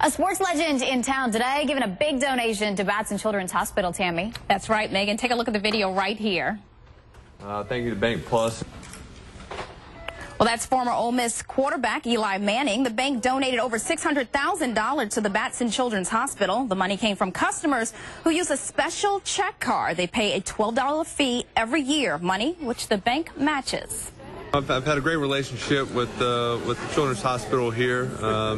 A sports legend in town today giving a big donation to Batson Children's Hospital, Tammy. That's right, Megan. Take a look at the video right here. Uh, thank you to BankPlus. Well, that's former Ole Miss quarterback Eli Manning. The bank donated over $600,000 to the Batson Children's Hospital. The money came from customers who use a special check card. They pay a $12 fee every year, money which the bank matches. I've, I've had a great relationship with uh, with the Children's Hospital here. Um,